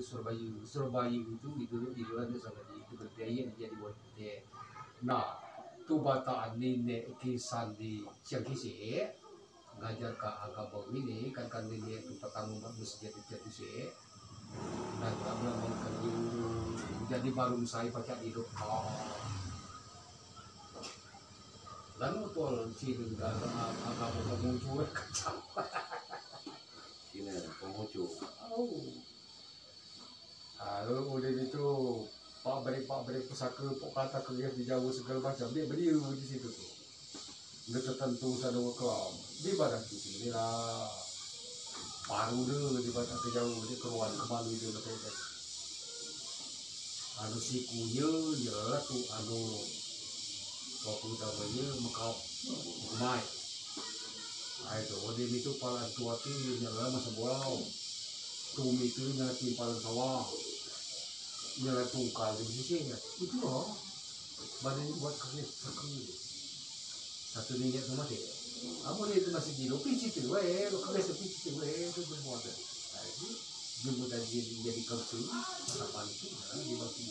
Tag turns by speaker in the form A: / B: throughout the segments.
A: Surabaya Surabaya itu itu itu ada sama di itu berbiaya jadi buat dia nah tu bata ani ne kisan di siang kisi ngajar ke agama ini kan kan ini itu petang mesti jadi sih dan karena mengkayu jadi baru saya pakai hidup oh. lalu tol sih dengan agama muncul kacang pak beri pak beri pusaka pak kata kerja di Jawa segala macam dia beli di situ tuh. Dia tertentu sana wakam. Di badan tu sini lah. Baru dia di badan ke Jawa dia keluar ke Malu dia betul kan. Anu si kuya ya tu anu waktu namanya Mekau Mai. Itu, dia itu paling tua tu nyala masa bolau. Tumi itu nyala timpalan sawah. Nyala tungkal di sisinya. Itu loh. Badan buat kerja sekali. Satu minyak tu mati. Kamu dia itu masih gilo, pici tu, weh, lo kerja sepici tu, weh, itu berbuat. Nah, itu jumpa dan jadi kerja, harapan itu, nah, dia bagi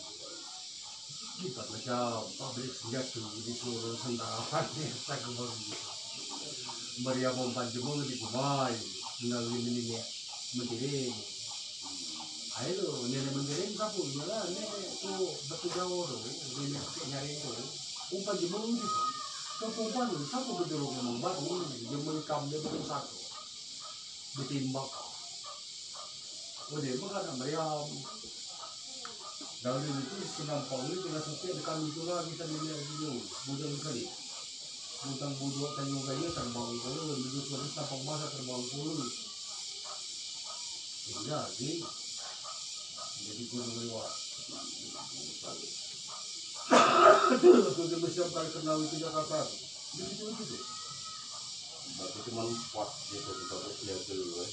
A: kita macam pabrik senjata di seluruh dia tak kembali Maria membantu di kumai tinggal ini ini menteri ayo nenek menteri siapa nyala nenek tu batu jauh tu nenek nyari tu umpan jemur itu tu. Umpan tu siapa kedua memang baru jemur kam dia betul satu. Ditimbak udah makanya Maria Dahulu itu senampang itu kena setiap dekat itu lah kita dilihat dulu. Budang kali Butang budok tanjung kaya terbang dulu duduk terus nampang masa terbang dulu Iya, jadi jadi gunung lewat. Dia bersiap kali kenal itu Jakarta. Jadi itu itu.
B: Berarti cuma pas gitu kita lihat dulu. eh.